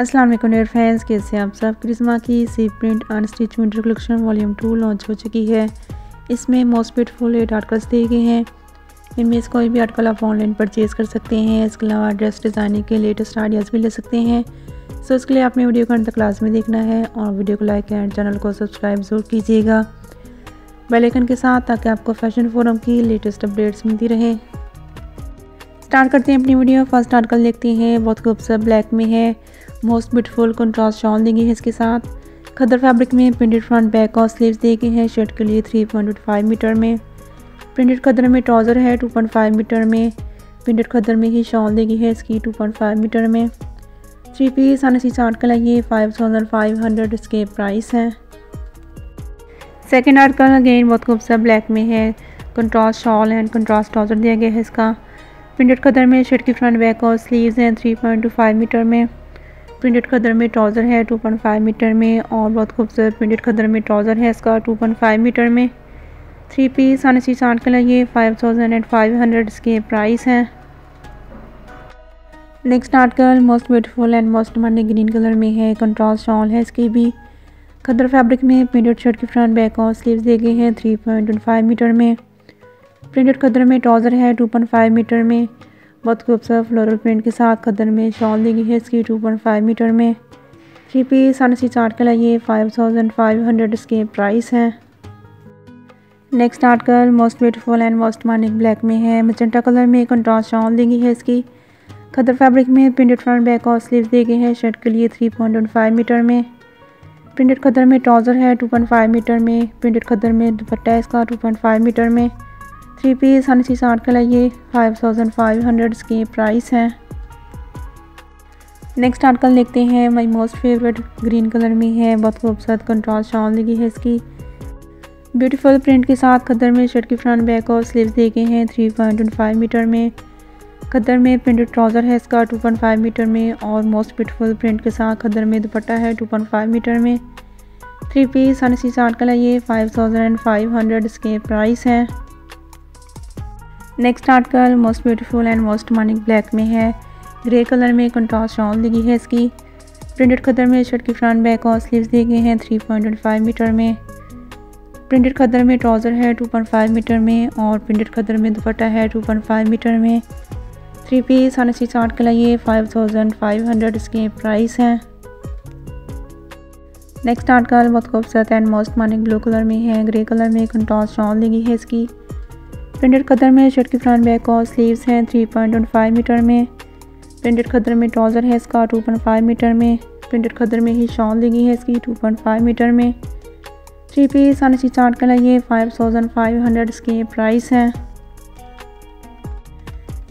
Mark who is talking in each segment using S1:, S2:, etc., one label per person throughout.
S1: अस्सलाम वालेकुम dear friends कैसे आप सब? क्रिस्मा की C print unstitch winter collection volume two launch हो चुकी है। इसमें मोस्ट ब्यूटीफुल एट आर्टिकल्स दिए गए हैं। इनमें से कोई भी आर्टिकल आप ऑनलाइन परचेज़ कर सकते हैं। इसके अलावा ड्रेस डिज़ाइनिंग के लेटेस्ट आइडियाज़ भी ले सकते हैं। सो इसके लिए आपने वीडियो को अंत क्लास में देखना है और वीडियो को लाइक एंड चैनल को सब्सक्राइब ज़रूर कीजिएगा। बेलाइकन के साथ ताकि आपको फ़ैशन फोरम की लेटेस्ट अपडेट्स मिलती रहे। स्टार्ट करते हैं अपनी वीडियो फ़र्स्ट आर्टिकल देखते हैं। बहुत खूबसूरत ब्लैक में है। मोस्ट ब्यूटीफुल कंट्रास्ट शॉल देंगे इसके साथ। खदर फैब्रिक में प्रिंटेड फ्रंट बैक और स्लीव्स दिए गए हैं शर्ट के लिए 3.5 मीटर में। प्रिंटेड खदर में ट्राउज़र है 2.5 मीटर में। प्रिंटेड खदर में ही शॉल देगी है, इसकी 2.5 मीटर में। थ्री पीस आने सी चार्ट का लगे फाइव थाउज़ेंड फाइव हंड्रेड इसके प्राइस हैं। सेकेंड आर्ट आर्टिकल अगेन बहुत खूबसूरत ब्लैक में है। Contrast shawl and contrast trouser दिया गया है इसका। प्रिंटेड खदर में शर्ट की फ्रंट बैक और स्लीव्स हैं 3.25 मीटर में। प्रिंटेड खदर में ट्राउज़र है 2.5 मीटर में और बहुत खूबसूरत प्रिंटेड खदर में ट्राउज़र है इसका 2.5 मीटर में। थ्री पीस आने सी चार्ट के लिए five thousand and five hundred इसके प्राइस हैं। Next article, most beautiful and most demanding green colour में है, कंट्रास्ट शॉल है इसकी भी। खदर फैब्रिक में प्रिंटेड शर्ट की फ्रंट, बैक और स्लीव्स दिए गए हैं थ्री पॉइंट मीटर में। प्रिंटेड खदर में ट्राउज़र है टू पॉइंट फाइव मीटर में। बहुत खूबसूरत फ्लोरल प्रिंट के साथ खदर में शॉल दी गई है इसकी 2.5 मीटर में। थ्री पीस साढ़े सी चार्ट के लिए फाइव थाउज़ेंड फाइव हंड्रेड इसके प्राइस हैं। Next article most beautiful and most Manik black में है। मचंटा कलर में कंट्रास्ट शॉल दी गई है इसकी। खदर फैब्रिक में प्रिंटेड फ्रंट बैक और स्लीव दिए गए हैं शर्ट के लिए थ्री पॉइंट फाइव मीटर में। प्रिंटेड खदर में ट्राउज़र है टू पॉइंट फाइव मीटर में। प्रिंटेड खदर में दुपट्टा है इसका टू पॉइंट फाइव मीटर में। थ्री पीस हंड्रेड सी साठ का ये फाइव थाउज़ेंड फाइव हंड्रेड के प्राइस हैं। नेक्स्ट आर्टिकल देखते हैं my most favourite green colour में है, बहुत खूबसूरत कंट्रास्ट शॉल लगी है इसकी। ब्यूटीफुल प्रिंट के साथ खदर में शर्ट की फ्रंट बैक और स्लीव्स दे गए हैं थ्री पॉइंट फाइव मीटर में। खदर में प्रिंटेड ट्राउज़र है इसका टू पॉइंट फाइव मीटर में और मोस्ट ब्यूटीफुल प्रिंट के साथ खदर में दुपट्टा है टू पॉइंट फाइव मीटर में। थ्री पीस हंड्रेड सी साठ का ये फाइव थाउज़ेंड फाइव हंड्रेड इसके प्राइस हैं। Next article, most beautiful and most Manik black में है। ग्रे कलर में कंट्रास्ट शॉल लगी है इसकी। प्रिंटेड खदर में शर्ट की फ्रंट, बैक और स्लीव्स दिए गए हैं 3.5 मीटर में। प्रिंटेड खदर में ट्राउज़र है 2.5 मीटर में और प्रिंटेड खदर में दुपट्टा है 2.5 मीटर में। थ्री पीस, साढ़े सी चार्ट के लिए फाइव थाउज़ेंड फाइव हंड्रेड इसके प्राइस हैं। नेक्स्ट आर्टिकल बहुत खूबसूरत एंड मोस्ट मानिक ब्लू कलर में है। ग्रे कलर में कंट्रास्ट शॉल लगी है इसकी। प्रिंटेड खदर में शर्ट की फ्रंट बैक और स्लीव्स हैं three point one five meter में। प्रिंटेड खदर में ट्राउज़र है इसका टू पॉइंट फाइव मीटर में। प्रिंटेड खदर में ही शॉल लगी है इसकी टू पॉइंट फाइव मीटर में। थ्री पीस आने सी चार्ट का लिए फाइव थाउज़ेंड फाइव हंड्रेड इसके प्राइस हैं।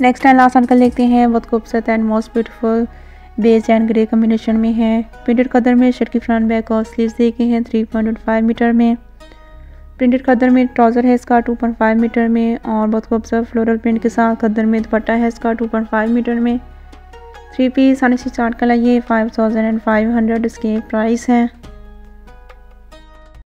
S1: नेक्स्ट एंड लास्ट अंकल देखते हैं, बहुत खूबसूरत and most beautiful beige and grey combination में है। प्रिंटेड कदर में शर्ट की फ्रंट बैक और स्लीव्स देखे हैं थ्री पॉइंट फाइव मीटर में। प्रिंटेड खदर में ट्राउज़र है इसका 2.5 मीटर में और बहुत खूबसूरत फ्लोरल प्रिंट के साथ खदर में दुपट्टा है इसका 2.5 मीटर में। थ्री पीस आने सी चार्ट का ये five thousand and five hundred इसके प्राइस हैं।